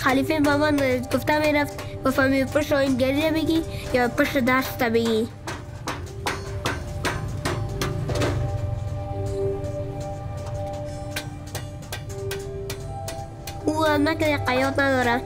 خلیفه مامان گفته می‌رفت بفهمی پشت این گریه بگی یا پشت دست بگی او هم نکده قیاد نداره.